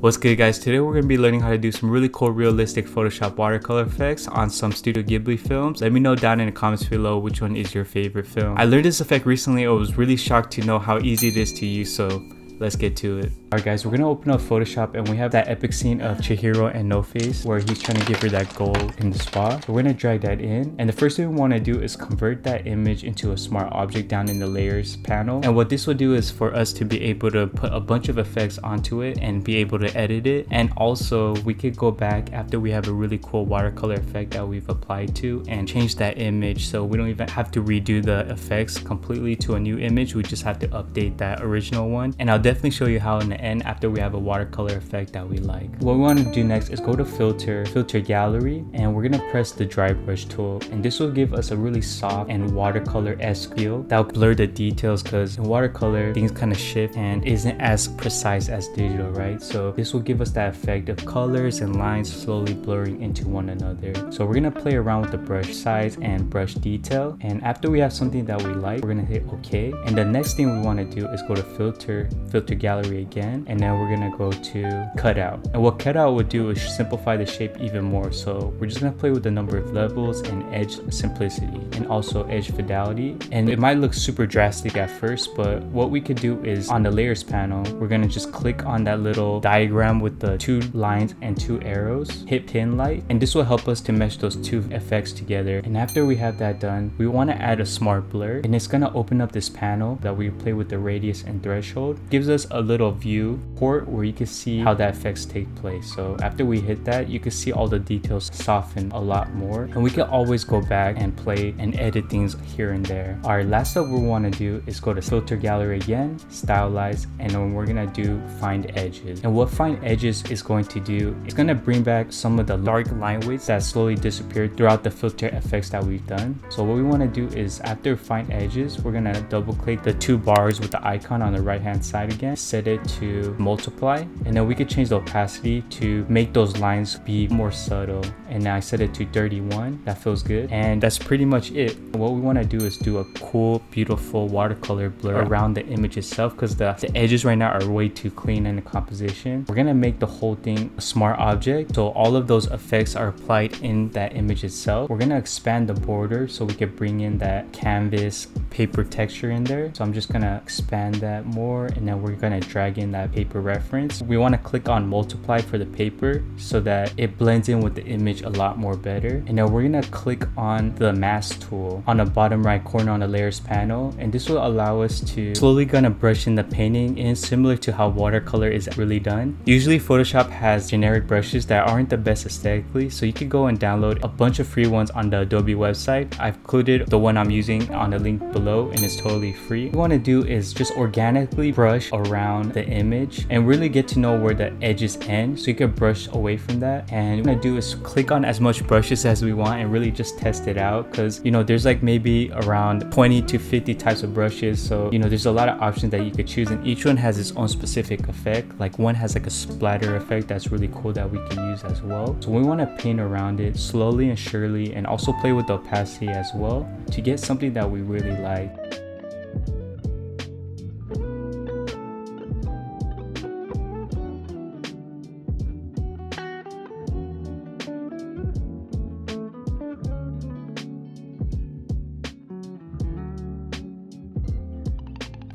What's good guys, today we're going to be learning how to do some really cool realistic Photoshop watercolor effects on some Studio Ghibli films. Let me know down in the comments below which one is your favorite film. I learned this effect recently, I was really shocked to know how easy it is to use, so let's get to it. Alright guys, we're gonna open up Photoshop and we have that epic scene of Chihiro and No Face where he's trying to give her that gold in the spa. So we're gonna drag that in and the first thing we wanna do is convert that image into a smart object down in the layers panel. And what this will do is for us to be able to put a bunch of effects onto it and be able to edit it. And also we could go back after we have a really cool watercolor effect that we've applied to and change that image so we don't even have to redo the effects completely to a new image. We just have to update that original one. And I'll definitely show you how in the end after we have a watercolor effect that we like. What we want to do next is go to filter, filter gallery, and we're going to press the dry brush tool. And this will give us a really soft and watercolor-esque feel that will blur the details because in watercolor, things kind of shift and isn't as precise as digital, right? So this will give us that effect of colors and lines slowly blurring into one another. So we're going to play around with the brush size and brush detail. And after we have something that we like, we're going to hit OK. And the next thing we want to do is go to filter, filter gallery again, and now we're gonna go to cutout. And what cutout would do is simplify the shape even more. So we're just gonna play with the number of levels and edge simplicity and also edge fidelity. And it might look super drastic at first, but what we could do is on the layers panel, we're gonna just click on that little diagram with the two lines and two arrows, hit pin light, and this will help us to mesh those two effects together. And after we have that done, we wanna add a smart blur and it's gonna open up this panel that we play with the radius and threshold. Gives us a little view port where you can see how the effects take place. So after we hit that, you can see all the details soften a lot more. And we can always go back and play and edit things here and there. All right, last step we want to do is go to filter gallery again, stylize, and then we're gonna do find edges. And what find edges is going to do, it's gonna bring back some of the dark line weights that slowly disappeared throughout the filter effects that we've done. So what we want to do is after find edges, we're gonna double click the two bars with the icon on the right hand side again, set it to multiply and then we could change the opacity to make those lines be more subtle. And now I set it to 31 that feels good. And that's pretty much it. What we want to do is do a cool beautiful watercolor blur around the image itself because the, the edges right now are way too clean in the composition. We're gonna make the whole thing a smart object so all of those effects are applied in that image itself. We're gonna expand the border so we can bring in that canvas paper texture in there. So I'm just gonna expand that more and then we're gonna drag in that paper reference. We want to click on multiply for the paper so that it blends in with the image a lot more better. And now we're to click on the mask tool on the bottom right corner on the layers panel. And this will allow us to slowly gonna brush in the painting in similar to how watercolor is really done. Usually Photoshop has generic brushes that aren't the best aesthetically. So you could go and download a bunch of free ones on the Adobe website. I've included the one I'm using on the link below and it's totally free. What we want to do is just organically brush around the image and really get to know where the edges end. So you can brush away from that. And what I'm do is click on as much brushes as we want and really just test it out. Because you know there's like maybe around 20 to 50 types of brushes. So you know there's a lot of options that you could choose. And each one has its own specific effect. Like one has like a splatter effect that's really cool that we can use as well. So we want to paint around it slowly and surely and also play with the opacity as well to get something that we really like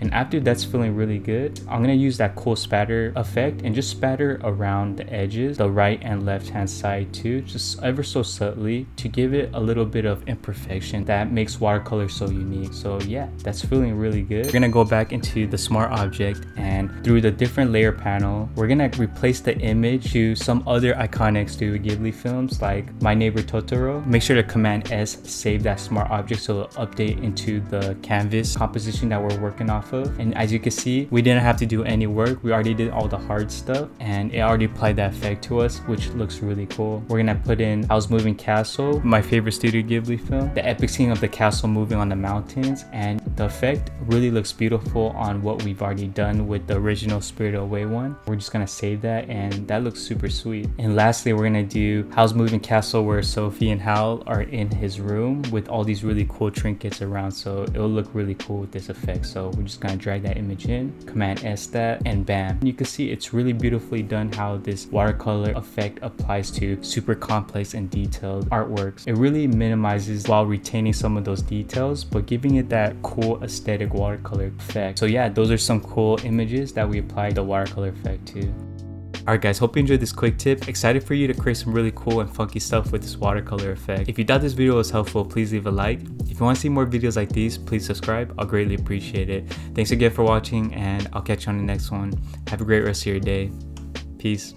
And after that's feeling really good, I'm gonna use that cool spatter effect and just spatter around the edges, the right and left hand side too, just ever so subtly to give it a little bit of imperfection that makes watercolor so unique. So yeah, that's feeling really good. We're gonna go back into the smart object and through the different layer panel, we're gonna replace the image to some other iconic Studio Ghibli films like My Neighbor Totoro. Make sure to Command S save that smart object so it'll update into the canvas composition that we're working off of. And as you can see, we didn't have to do any work. We already did all the hard stuff and it already applied that effect to us, which looks really cool. We're gonna put in Howl's Moving Castle, my favorite Studio Ghibli film, the epic scene of the castle moving on the mountains. And the effect really looks beautiful on what we've already done with the original Spirit Away one. We're just gonna save that and that looks super sweet. And lastly, we're gonna do Howl's Moving Castle where Sophie and Howl are in his room with all these really cool trinkets around. So it'll look really cool with this effect. So we're just gonna drag that image in, Command S that, and bam. You can see it's really beautifully done how this watercolor effect applies to super complex and detailed artworks. It really minimizes while retaining some of those details, but giving it that cool aesthetic watercolor effect. So yeah, those are some cool images that we applied the watercolor effect to. Alright guys, hope you enjoyed this quick tip. Excited for you to create some really cool and funky stuff with this watercolor effect. If you thought this video was helpful, please leave a like. If you want to see more videos like these, please subscribe. I'll greatly appreciate it. Thanks again for watching and I'll catch you on the next one. Have a great rest of your day. Peace.